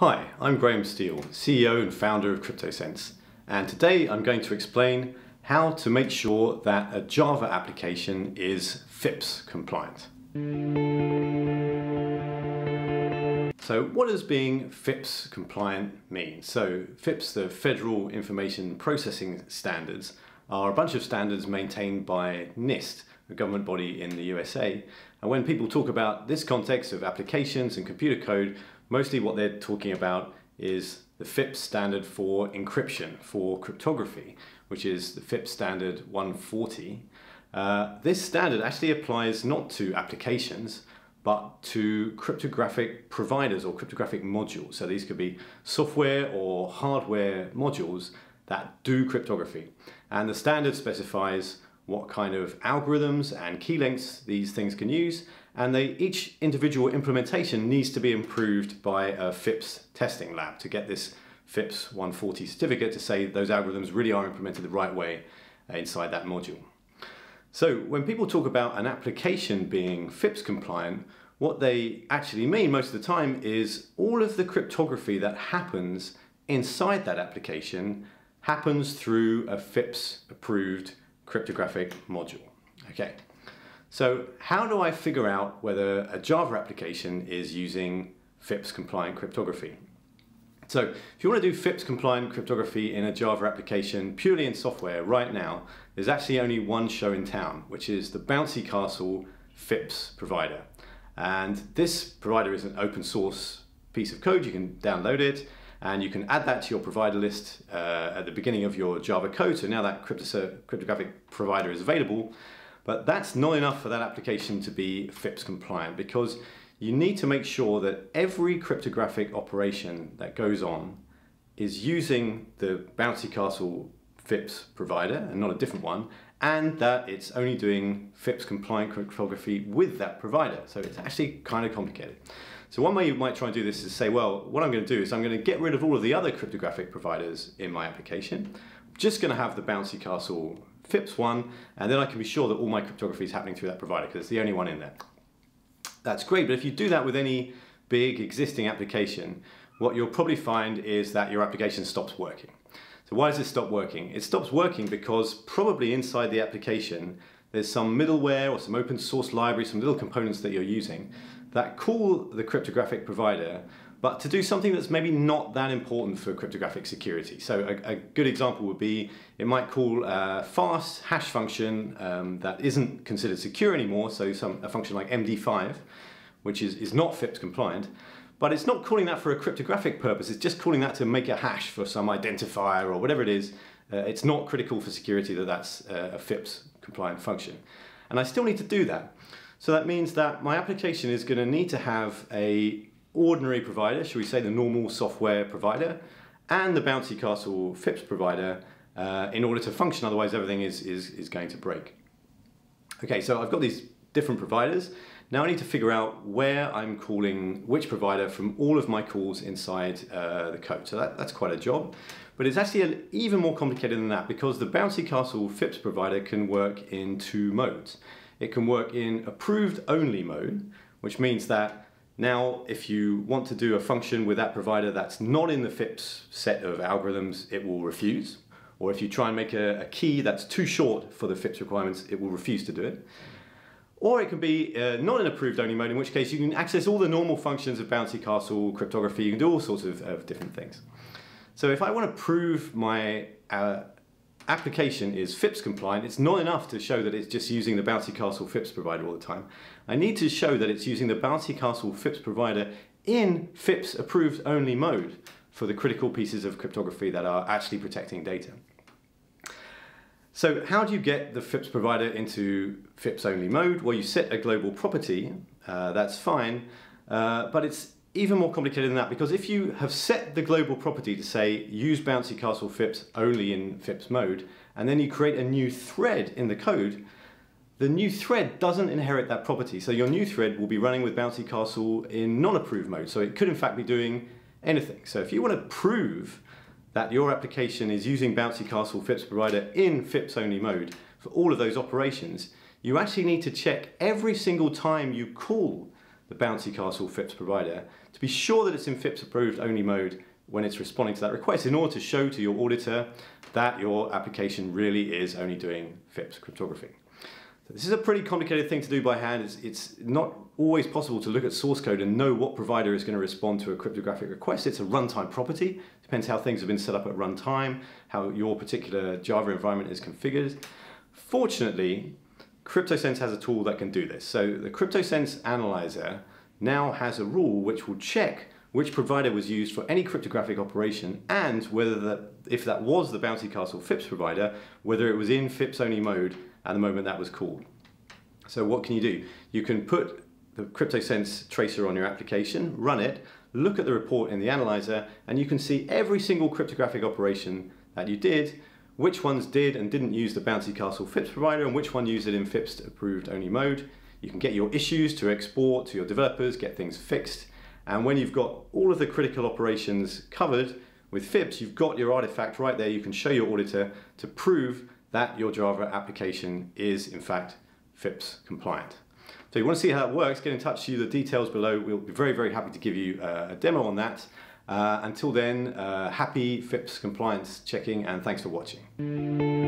Hi, I'm Graham Steel, CEO and founder of CryptoSense, and today I'm going to explain how to make sure that a Java application is FIPS compliant. So what does being FIPS compliant mean? So FIPS, the Federal Information Processing Standards, are a bunch of standards maintained by NIST, a government body in the USA. And when people talk about this context of applications and computer code, mostly what they're talking about is the FIPS standard for encryption, for cryptography, which is the FIPS standard 140. Uh, this standard actually applies not to applications, but to cryptographic providers or cryptographic modules. So these could be software or hardware modules that do cryptography. And the standard specifies what kind of algorithms and key lengths these things can use, and they, each individual implementation needs to be improved by a FIPS testing lab to get this FIPS 140 certificate to say those algorithms really are implemented the right way uh, inside that module. So when people talk about an application being FIPS compliant, what they actually mean most of the time is all of the cryptography that happens inside that application happens through a FIPS approved cryptographic module. Okay, so how do I figure out whether a Java application is using FIPS compliant cryptography? So if you want to do FIPS compliant cryptography in a Java application purely in software right now, there's actually only one show in town, which is the Bouncy Castle FIPS provider. And this provider is an open source piece of code. You can download it and you can add that to your provider list uh, at the beginning of your Java code. So now that cryptographic provider is available, but that's not enough for that application to be FIPS compliant because you need to make sure that every cryptographic operation that goes on is using the Bouncy Castle FIPS provider and not a different one, and that it's only doing FIPS compliant cryptography with that provider. So it's actually kind of complicated. So one way you might try and do this is say, well, what I'm going to do is I'm going to get rid of all of the other cryptographic providers in my application. I'm just going to have the Bouncy Castle FIPS one, and then I can be sure that all my cryptography is happening through that provider because it's the only one in there that's great. But if you do that with any big existing application, what you'll probably find is that your application stops working. So why does it stop working? It stops working because probably inside the application, there's some middleware or some open source library, some little components that you're using that call the cryptographic provider, but to do something that's maybe not that important for cryptographic security. So a, a good example would be, it might call a fast hash function um, that isn't considered secure anymore, so some, a function like MD5, which is, is not FIPS compliant, but it's not calling that for a cryptographic purpose, it's just calling that to make a hash for some identifier or whatever it is. Uh, it's not critical for security that that's uh, a FIPS compliant function. And I still need to do that. So that means that my application is going to need to have a ordinary provider, should we say the normal software provider, and the Bouncy Castle FIPS provider uh, in order to function, otherwise everything is, is, is going to break. Okay, so I've got these different providers. Now I need to figure out where I'm calling which provider from all of my calls inside uh, the code. So that, that's quite a job. But it's actually even more complicated than that because the Bouncy Castle FIPS provider can work in two modes. It can work in approved only mode, which means that now if you want to do a function with that provider that's not in the FIPS set of algorithms, it will refuse. Or if you try and make a, a key that's too short for the FIPS requirements, it will refuse to do it. Or it can be uh, not an approved only mode, in which case you can access all the normal functions of Bouncy Castle cryptography. You can do all sorts of, of different things. So if I want to prove my uh, application is FIPS compliant, it's not enough to show that it's just using the Bouncy Castle FIPS provider all the time. I need to show that it's using the Bouncy Castle FIPS provider in FIPS approved only mode for the critical pieces of cryptography that are actually protecting data. So how do you get the FIPS provider into FIPS only mode? Well, you set a global property, uh, that's fine, uh, but it's even more complicated than that because if you have set the global property to say use Bouncy Castle FIPS only in FIPS mode, and then you create a new thread in the code, the new thread doesn't inherit that property. So your new thread will be running with Bouncy Castle in non-approved mode. So it could in fact be doing anything. So if you want to prove that your application is using Bouncy Castle FIPS provider in FIPS only mode for all of those operations, you actually need to check every single time you call the bouncy castle FIPS provider to be sure that it's in FIPS approved only mode when it's responding to that request in order to show to your auditor that your application really is only doing FIPS cryptography. So this is a pretty complicated thing to do by hand. It's, it's not always possible to look at source code and know what provider is going to respond to a cryptographic request. It's a runtime property. Depends how things have been set up at runtime, how your particular Java environment is configured. Fortunately, CryptoSense has a tool that can do this. So the CryptoSense analyzer now has a rule which will check which provider was used for any cryptographic operation and whether that, if that was the Bouncy Castle FIPS provider, whether it was in FIPS only mode at the moment that was called. So what can you do? You can put the CryptoSense tracer on your application, run it, look at the report in the analyzer, and you can see every single cryptographic operation that you did which ones did and didn't use the Bouncy Castle FIPS provider and which one used it in FIPS approved only mode. You can get your issues to export to your developers, get things fixed. And when you've got all of the critical operations covered with FIPS, you've got your artifact right there. You can show your auditor to prove that your Java application is in fact FIPS compliant. So if you want to see how that works, get in touch to you. The details below. We'll be very, very happy to give you uh, a demo on that. Uh, until then, uh, happy FIPS compliance checking and thanks for watching.